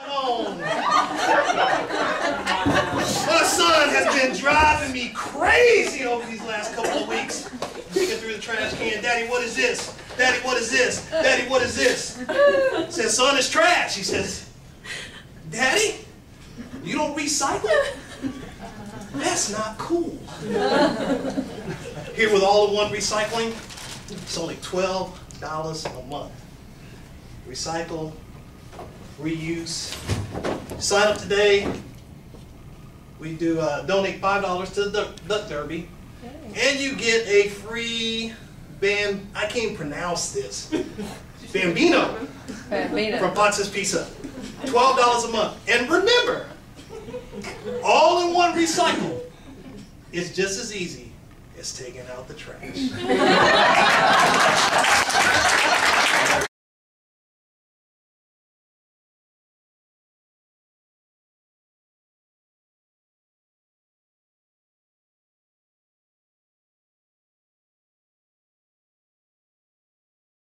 My son has been driving me crazy over these last couple of weeks. Digging through the trash can. Daddy, what is this? Daddy, what is this? Daddy, what is this? Said, son, it's trash. He says, Daddy, you don't recycle? That's not cool. Here with all-in-one recycling, it's only $12 a month. Recycle, reuse. Sign up today. We do uh, donate $5 to the Duck Derby. And you get a free bam, I can't pronounce this. Bambino from Potts Pizza. $12 a month. And remember, all in one recycle is just as easy as taking out the trash.